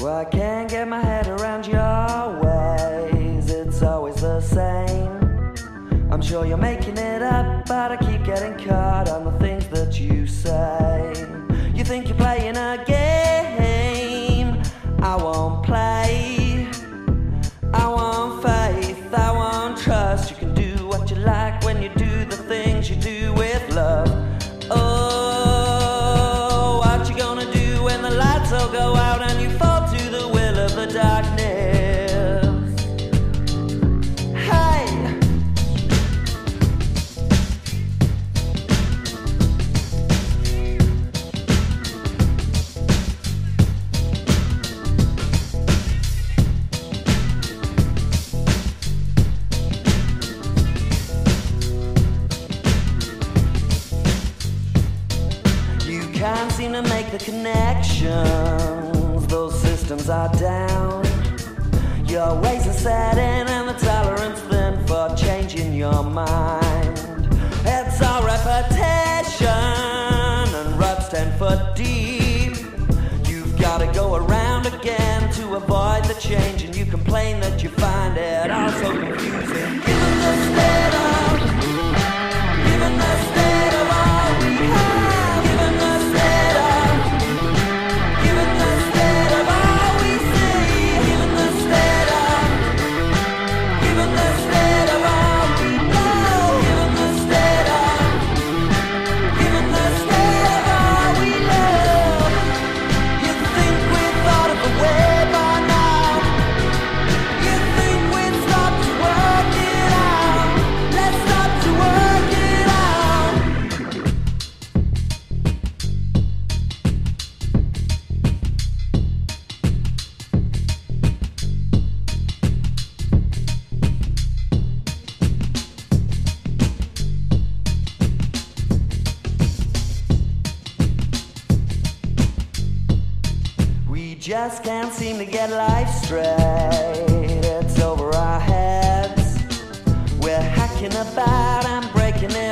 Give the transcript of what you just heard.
Well, I can't get my head around your ways. It's always the same. I'm sure you're making it up, but I keep getting caught seem to make the connections. Those systems are down. Your ways are setting and the tolerance then for changing your mind. It's all repetition and ruts ten foot deep. You've gotta go around again to avoid the change, and you complain that you find it all so confusing. Just can't seem to get life straight. It's over our heads. We're hacking about and breaking it